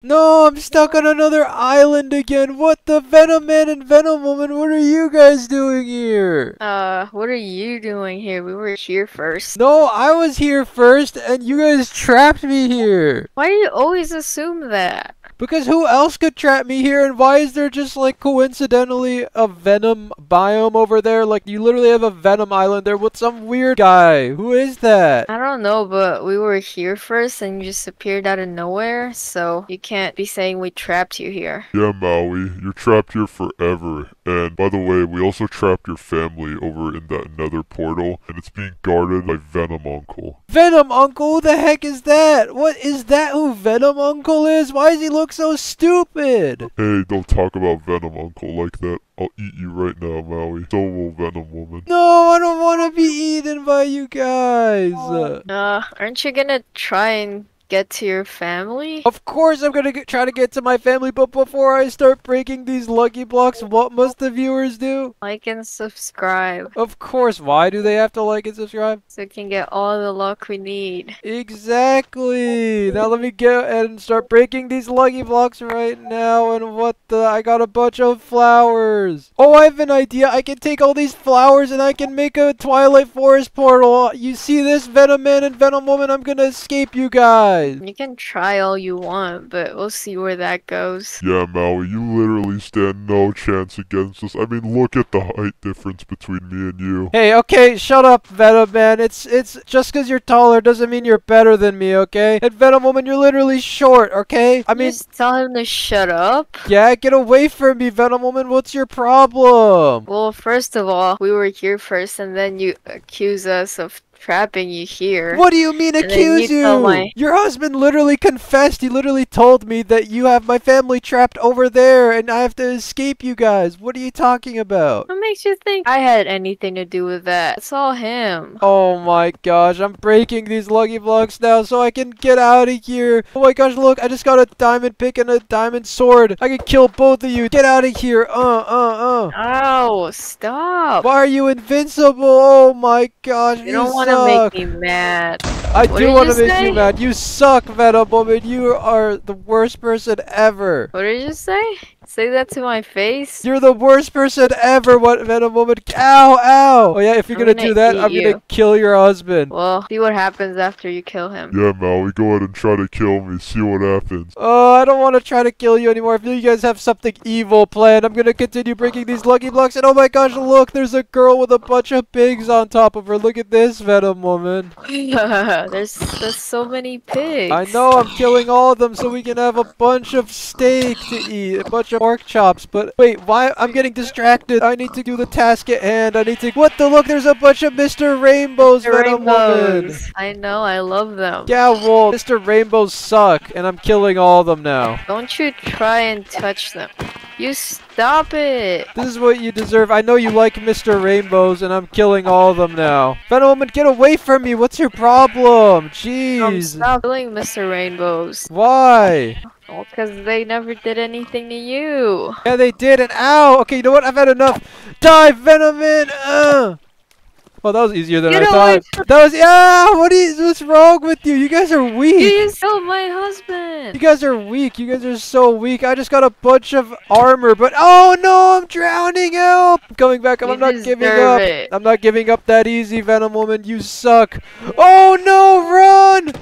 No, I'm stuck on another island again. What the Venom Man and Venom Woman? What are you guys doing here? Uh, what are you doing here? We were here first. No, I was here first, and you guys trapped me here. Why do you always assume that? Because who else could trap me here? And why is there just like coincidentally a Venom biome over there? Like you literally have a Venom island there with some weird guy. Who is that? I don't know, but we were here first and you just appeared out of nowhere, so you can't be saying we trapped you here. Yeah, Mawie, you're trapped here forever. And by the way, we also trapped your family over in that nether portal, and it's being guarded by Venom Uncle. Venom Uncle? Who the heck is that? What is that who Venom Uncle is? Why does he look so stupid? Hey, don't talk about Venom Uncle like that. I'll eat you right now, Mawie. So will Venom Woman. No, I don't want to be eaten by you guys. Uh, aren't you gonna try and get to your family? Of course I'm gonna get, try to get to my family, but before I start breaking these lucky blocks, what must the viewers do? Like and subscribe Of course, why do they have to like and subscribe? so we can get all the luck we need. Exactly! Now let me go and start breaking these lucky blocks right now, and what the- I got a bunch of flowers! Oh, I have an idea! I can take all these flowers and I can make a Twilight Forest portal! You see this, Venom Man and Venom Woman? I'm gonna escape you guys! You can try all you want, but we'll see where that goes. Yeah, Mawie, you literally stand no chance against us. I mean, look at the height difference between me and you. Hey, okay, shut up, Venom Man. It's it's just because you're taller doesn't mean you're better than me, okay? And Venom Woman, you're literally short, okay? I mean, just tell him to shut up. yeah, get away from me, Venom Woman. What's your problem? Well, first of all, we were here first, and then you accuse us of trapping you here. What do you mean And accuse you you? my- Your husband literally confessed. He literally told me that you have my family trapped over there and I have to escape you guys. What are you talking about? What makes you think I had anything to do with that? It's all him. Oh my gosh, I'm breaking these lucky blocks now so I can get out of here. Oh my gosh, look, I just got a diamond pick and a diamond sword. I can kill both of you. Get out of here. Uh, uh, uh. Oh, stop. Why are you invincible? Oh my gosh, you, You don't want to suck. make me mad. I What do want to make say? you mad. You suck, Venom Woman. You are the worst person ever. What did you say? Say that to my face? You're the worst person ever, what Venom Woman. Ow, ow. Oh yeah, if you're I'm gonna, gonna do that, I'm you. gonna kill your husband. Well, see what happens after you kill him. Yeah, Mawie, go ahead and try to kill me. See what happens. Oh, I don't want to try to kill you anymore. I feel you guys have something evil planned. I'm gonna continue breaking these lucky blocks. And oh my gosh, look, there's a girl with a bunch of pigs on top of her. Look at this, Venom Woman. there's there's so many pigs. I know I'm killing all of them so we can have a bunch of steak to eat, a bunch of pork chops. But wait, why? I'm getting distracted. I need to do the task at hand. I need to. What the look? There's a bunch of Mr. Rainbows, Venom Woman. rainbows. I know, I love them. Yeah, well, Mr. Rainbows suck, and I'm killing all of them now. Don't you try and touch them. You stop it. This is what you deserve. I know you like Mr. Rainbows, and I'm killing all of them now. Venom Woman, get away from me. What's your problem? Jeez! Um, stop killing Mr. Rainbows. Why? Well, because they never did anything to you. Yeah, they did, and ow! Okay, you know what? I've had enough. Die, Venom Man! Uh. Oh, that was easier than Get I thought. That was yeah. What is what's wrong with you? You guys are weak. just killed my You husband. guys are weak. You guys are so weak. I just got a bunch of armor, but oh no, I'm drowning. Help! I'm coming back. I'm You not giving up. it. I'm not giving up that easy, Venom Woman. You suck. Oh no, run!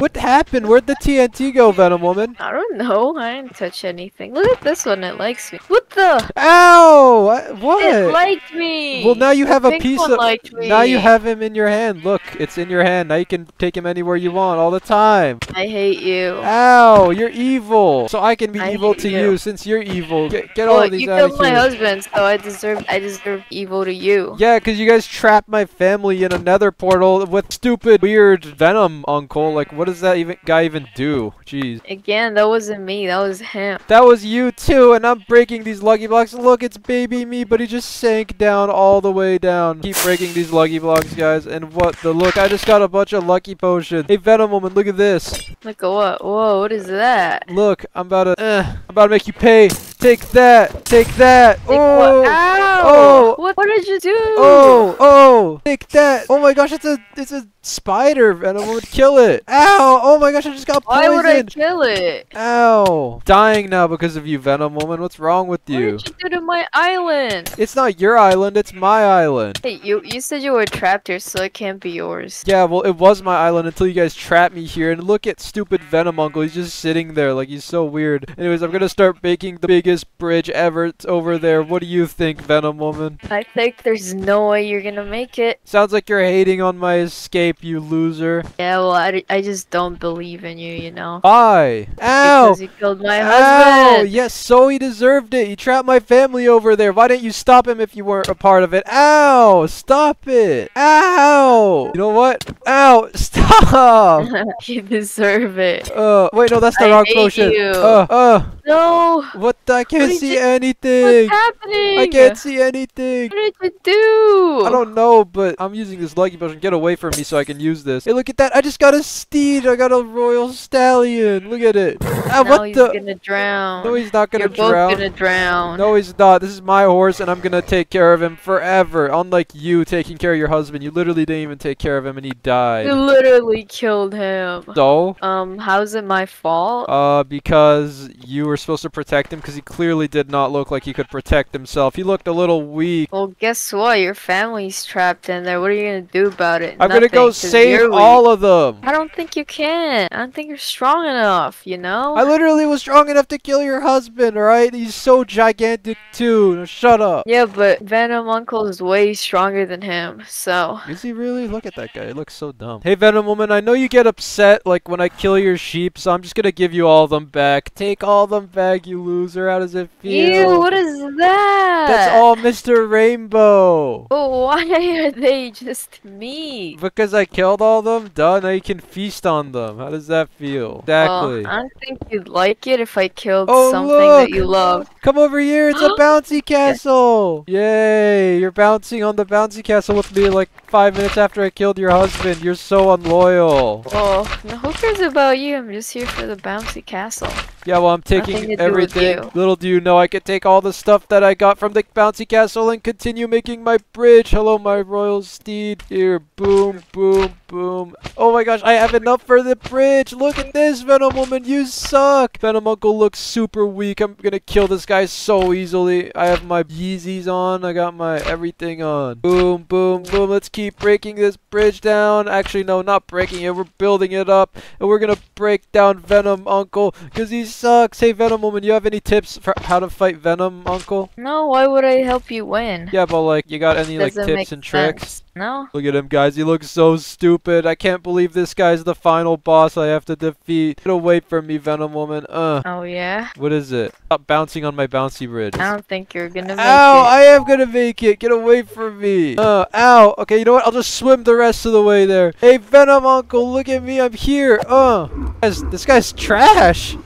What happened? Where'd the TNT go, Venom Woman? I don't know. I didn't touch anything. Look at this one. It likes me. What the? Ow! What? It liked me. Well, now you have a piece of. liked me. Now you have him in your hand. Look, it's in your hand. Now you can take him anywhere you want all the time. I hate you. Ow! You're evil. So I can be I evil to you. you since you're evil. Get, get all Well, of these you out killed my husband, so I deserve. I deserve evil to you. Yeah, because you guys trapped my family in a nether portal with stupid, weird Venom uncle. Like, what does that even guy even do? Jeez. Again, that wasn't me. That was him. That was you too, and I'm breaking these lucky blocks. Look, it's baby me, but he just sank down all the way down. Keep breaking these lucky blocks, guys. And what the look? I just got a bunch of lucky potions. Hey, Venom Woman, look at this. Look at what? Whoa! What is that? Look, I'm about to, uh, I'm about to make you pay. Take that. Take that. Like, oh. what? Ow! Oh. What? What did you do? Oh, oh, take that. Oh my gosh, it's a, it's a spider, Venom Woman. Kill it. Ow! Oh my gosh, I just got Why would I poisoned. kill it? Ow! Dying now because of you, Venom Woman. What's wrong with you? What did you do to my island? It's not your island, it's my island. Hey, you you said you were trapped here, so it can't be yours. Yeah, well, it was my island until you guys trapped me here. And look at stupid Venom Uncle. He's just sitting there like he's so weird. Anyways, I'm gonna start baking the biggest bridge ever. It's over there. What do you think, Venom Woman? I think there's no way you're gonna make it. Sounds like you're hating on my escape, you loser. Yeah, well, I, I just don't believe in you, you know? Why? Ow! Because you killed my Ow! husband! Yes, so he deserved it. He trapped my family over there. Why didn't you stop him if you weren't a part of it? Ow! Stop it! Ow! You know what? Ow! Stop! you deserve it. Uh, wait, no, that's the I wrong hate potion. you. Uh, uh, No! what? I can't see you- anything. What's happening? I can't see anything. What did you do? I don't know, but I'm using this lucky potion. Get away from me so I can use this. Hey, look at that! I just got a steed. I got a royal stallion. Look at it. Ah, what he's the? gonna drown. No, he's not gonna You're both drown. gonna drown. No, he's not. This is my horse, and I'm gonna take care of him forever. Unlike you taking care of your husband, you literally didn't even take care of him, and he died. You literally killed him. So, Um, how's it my fault? uh, because you were supposed to protect him, because he clearly did not look like he could protect himself. He looked a little weak. well, guess what? Your family's trapped in there. What are you gonna do about it? I'm gonna go save all of them. I don't think you can. I don't think you're strong enough, you know? I literally was strong enough to kill your husband, alright? He's so gigantic too. Now shut up. yeah, but Venom Uncle is way stronger than him, so. Is he really? Look at that guy. He looks so dumb. Hey, Venom Woman, I know you get upset like when I kill your sheep, so I'm just gonna give you all of them back. Take all them back, you loser. How does it feel? Ew, what is that? That's all Mr. Rainbow. Oh, why are they just me? Because I killed all of them? Duh, now you can feast on them. How does that feel? Exactly. Well, I don't think you'd like it if I killed Oh, something look! that you love. Come over here, it's a bouncy castle! Yay! You're bouncing on the bouncy castle with me like five minutes after I killed your husband. You're so unloyal. Oh, no, who cares about you? I'm just here for the bouncy castle. Yeah, well, I'm taking everything. Little do you know, I could take all the stuff that I got from the bouncy castle and continue making my bridge. Hello, my royal steed. Here, boom, boom, boom. Oh my gosh, I have enough for the bridge. Look at this, Venom Woman. You suck. Venom Uncle looks super weak. I'm gonna kill this guy so easily. I have my Yeezys on. I got my everything on. Boom, boom, boom. Let's keep breaking this bridge down. Actually, no, not breaking it. We're building it up. And we're gonna break down Venom Uncle because he sucks. Hey, Venom Woman, you have any tips for how to fight Venom Uncle? No, why would I help you win? Yeah, but like, you got any like Doesn't tips and tricks? sense. No? Look at him, guys. He looks so stupid. I can't believe this guy's the final boss I have to defeat. Get away from me, Venom Woman. Uh, Oh, yeah? what is it? Stop bouncing on my bouncy bridge. I don't think you're gonna make Ow! it. I am gonna make it. Get away from me. Uh, ow. Okay, you know what? I'll just swim the rest of the way there. Hey, Venom Uncle, look at me. I'm here. Uh, guys, this guy's trash.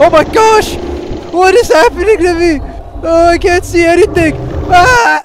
Oh my gosh! What is happening to me? Oh, I can't see anything. Ah!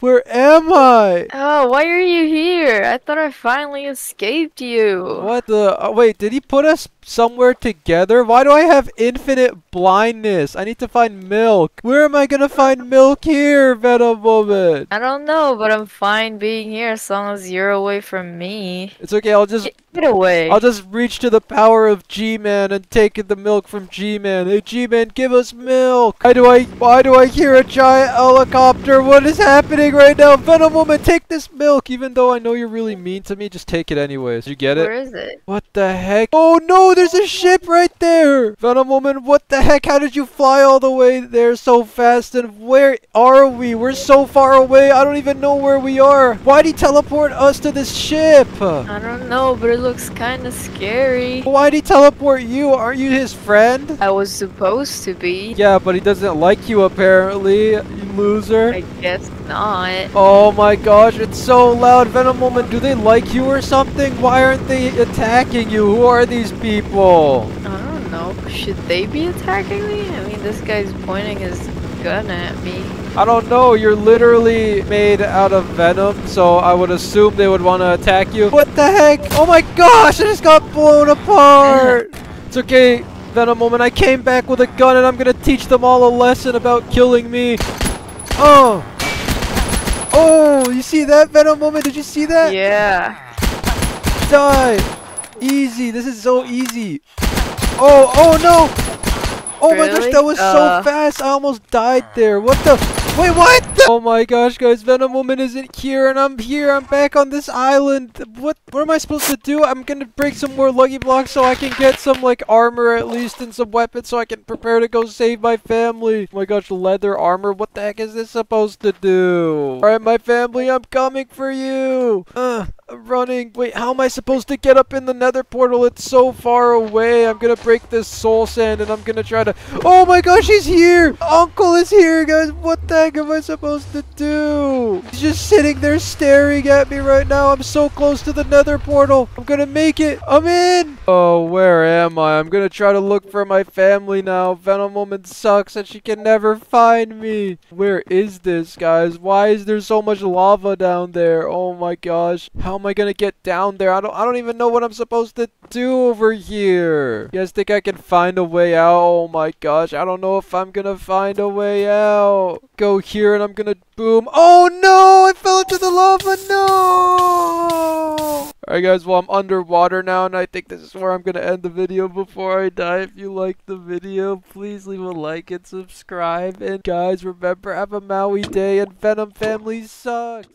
Where am I? Oh, why are you here? I thought I finally escaped you. What the? Uh, wait, did he put us somewhere together? Why do I have infinite blindness? I need to find milk. Where am I gonna find milk here, Venom Woman? I don't know, but I'm fine being here as long as you're away from me. It's okay. I'll just Get, away. I'll just reach to the power of G-Man and take the milk from G-Man. Hey, G-Man, give us milk. Why do I? Why do I hear a giant helicopter? What is happening right now? Venom Woman, take this milk. Even though I know you're really mean to me, just take it anyways. You get it? Where is it? What the heck? Oh no, there's a ship right there! Venom Woman, what the heck? How did you fly all the way there so fast? And where are we? We're so far away, I don't even know where we are. Why'd he teleport us to this ship? I don't know, but looks kind of scary. Why'd he teleport you? Aren't you his friend? I was supposed to be. Yeah, but he doesn't like you apparently, you loser. I guess not. Oh my gosh, it's so loud. Venom Woman, do they like you or something? Why aren't they attacking you? Who are these people? I don't know. Should they be attacking me? I mean, this guy's pointing his gun at me. I don't know, you're literally made out of venom, so I would assume they would want to attack you. What the heck? Oh my gosh, I just got blown apart! it's okay, Venom Woman, I came back with a gun and I'm gonna teach them all a lesson about killing me. Oh! Oh, you see that Venom Woman? Did you see that? Yeah. Die. Easy. This is so easy. Oh, oh no. Oh my gosh, that was Uh. so fast. I almost died there. What the? Wait, what? Oh my gosh, guys, Venom Woman isn't here, and I'm here. I'm back on this island. What? What am I supposed to do? I'm gonna break some more lucky blocks so I can get some like armor at least and some weapons so I can prepare to go save my family. Oh my gosh, leather armor. What the heck is this supposed to do? All right, my family, I'm coming for you. Uh, I'm running. Wait, how am I supposed to get up in the nether portal? It's so far away. I'm gonna break this soul sand and I'm gonna try to. Oh my gosh, he's here! Uncle is here, guys. What the heck am I supposed to do? He's just sitting there staring at me right now. I'm so close to the nether portal. I'm gonna make it. I'm in. Oh, where am I? I'm gonna try to look for my family now. Venom Woman sucks and she can never find me. Where is this, guys? Why is there so much lava down there? Oh my gosh. How am I gonna get down there? I don't I don't even know what I'm supposed to do over here. You guys think I can find a way out? Oh my gosh. I don't know if I'm gonna find a way out. Go here and I'm gonna boom. Oh no! I fell into the lava. No! Alright guys, well I'm underwater now and I think this is where I'm gonna end the video before I die. If you liked the video, please leave a like and subscribe. And guys, remember have a Mawie day and Venom family sucks.